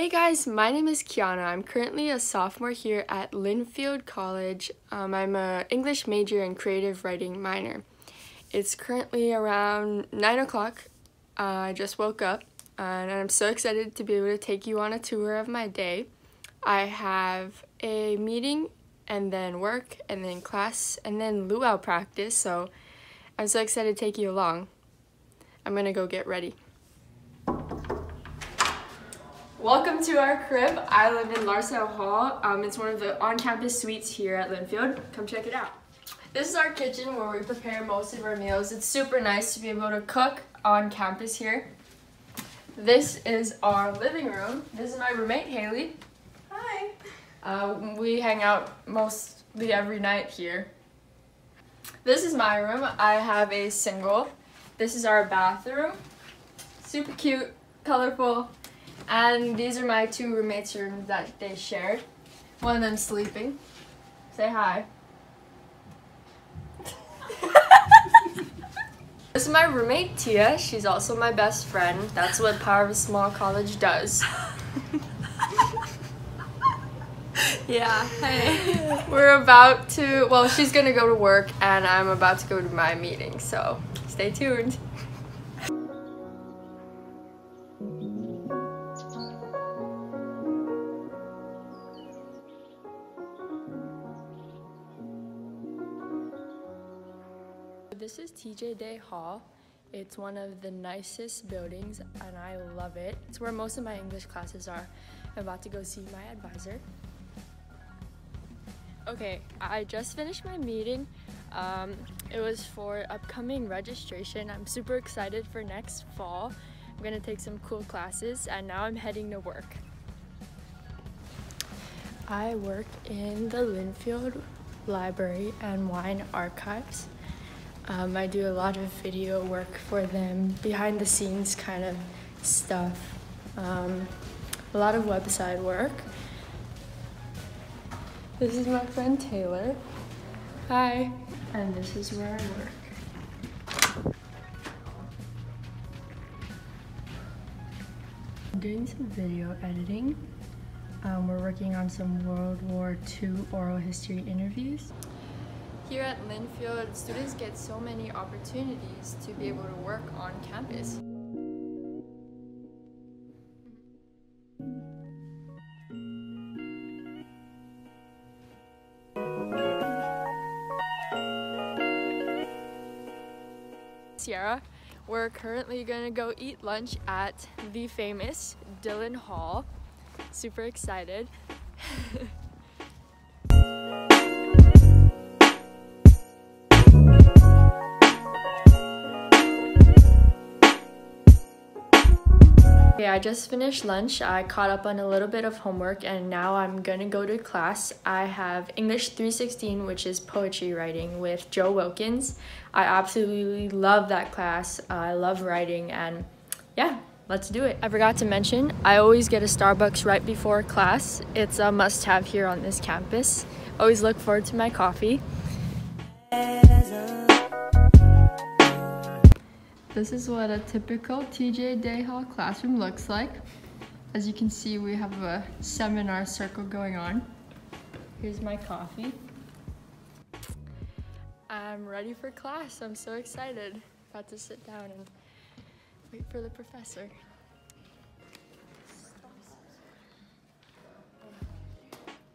Hey guys, my name is Kiana. I'm currently a sophomore here at Linfield College. Um, I'm a English major and creative writing minor. It's currently around 9 o'clock. Uh, I just woke up and I'm so excited to be able to take you on a tour of my day. I have a meeting and then work and then class and then luau practice, so I'm so excited to take you along. I'm gonna go get ready. Welcome to our crib. I live in Larsell Hall. Um, it's one of the on-campus suites here at Linfield. Come check it out. This is our kitchen where we prepare most of our meals. It's super nice to be able to cook on campus here. This is our living room. This is my roommate, Haley. Hi. Uh, we hang out mostly every night here. This is my room. I have a single. This is our bathroom. Super cute, colorful, and these are my two roommates' rooms that they shared. One of them sleeping. Say hi. this is my roommate Tia. She's also my best friend. That's what Power of a Small College does. Yeah. Hey. We're about to, well, she's gonna go to work and I'm about to go to my meeting, so stay tuned. This is TJ Day Hall. It's one of the nicest buildings and I love it. It's where most of my English classes are. I'm about to go see my advisor. Okay, I just finished my meeting. Um, it was for upcoming registration. I'm super excited for next fall. I'm gonna take some cool classes and now I'm heading to work. I work in the Linfield Library and Wine Archives. Um, I do a lot of video work for them, behind the scenes kind of stuff, um, a lot of website work. This is my friend Taylor. Hi. And this is where I work. Doing some video editing. Um, we're working on some World War II oral history interviews. Here at Linfield, students get so many opportunities to be able to work on campus. Sierra. We're currently gonna go eat lunch at the famous Dillin Hall. Super excited. Okay, I just finished lunch. I caught up on a little bit of homework and now I'm gonna go to class. I have English 316, which is poetry writing with Joe Wilkins. I absolutely love that class. Uh, I love writing and yeah, let's do it. I forgot to mention, I always get a Starbucks right before class. It's a must have here on this campus. Always look forward to my coffee. This is what a typical TJ Day Hall classroom looks like. As you can see, we have a seminar circle going on. Here's my coffee. I'm ready for class. I'm so excited. About to sit down and wait for the professor.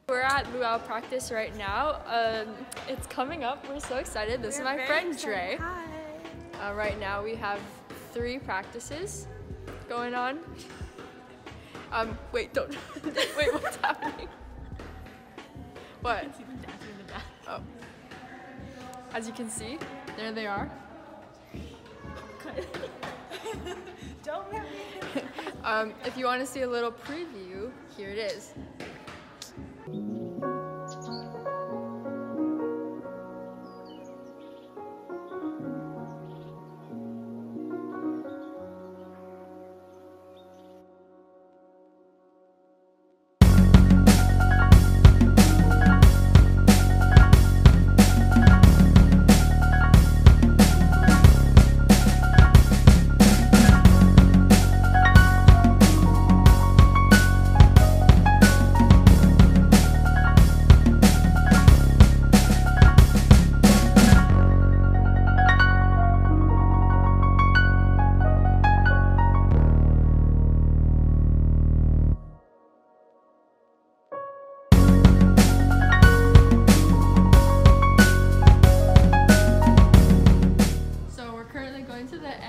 We're at luau practice right now. Um, it's coming up. We're so excited. This We're is my friend excited. Dre. Hi. Uh, right now we have three practices going on. Um, wait, don't. wait, what's happening? What? Oh. As you can see, there they are. Don't. Um, if you want to see a little preview, here it is.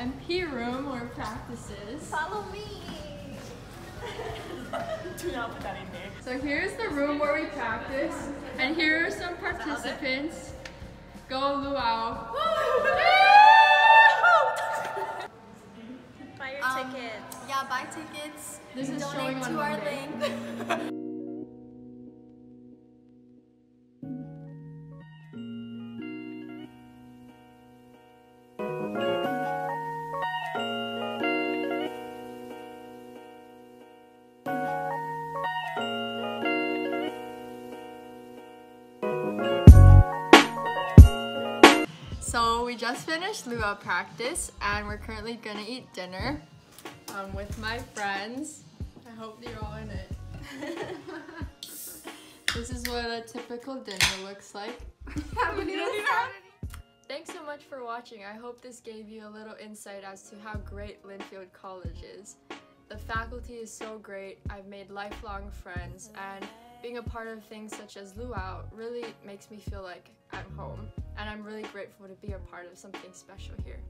MP room or practices. Follow me. Do not put that in there. So here's the room where we practice, and here are some participants. Go luau. buy your um, tickets. Yeah, buy tickets. This is Donate showing to Monday. our link. So we just finished luau practice, and we're currently gonna eat dinner um, with my friends. I hope you're all in it. this is what a typical dinner looks like. Thanks so much for watching. I hope this gave you a little insight as to how great Linfield College is. The faculty is so great. I've made lifelong friends, and being a part of things such as Luau really makes me feel like I'm home. And I'm really grateful to be a part of something special here.